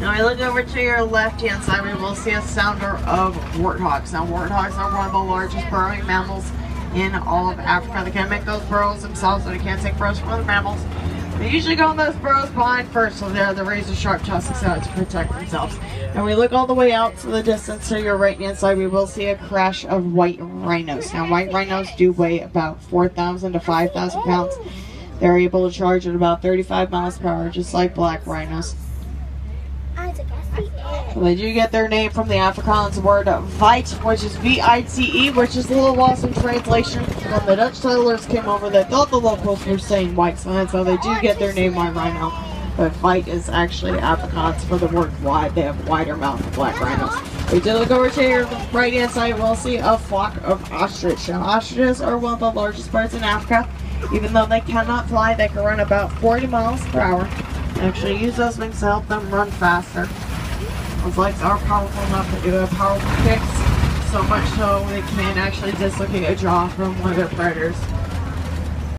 Now I look over to your left hand side, we will see a sounder of warthogs. Now warthogs are one of the largest burrowing mammals in all of Africa. They can't make those burrows themselves, so they can't take burrows from other mammals. They usually go in those burrows behind first, so they have the razor sharp tusks out to protect themselves. And we look all the way out to the distance to your right hand side, we will see a crash of white rhinos. Now white rhinos do weigh about 4,000 to 5,000 pounds. They're able to charge at about 35 miles per hour, just like black rhinos. So they do get their name from the Afrikaans word "vite," which is V-I-T-E, which is a little lost in translation. When the Dutch settlers came over, they thought the locals were saying white, so that's how they do get their name white rhino. But "vite" is actually Afrikaans for the word wide. They have wider mouth than black rhinos. We do look over to your right hand side, we'll see a flock of ostrich. Now, ostriches are one of the largest birds in Africa. Even though they cannot fly, they can run about 40 miles per hour. Actually, use those wings to help them run faster. Those legs are powerful enough to do a powerful kicks, so much so they can actually dislocate a jaw from one of their predators.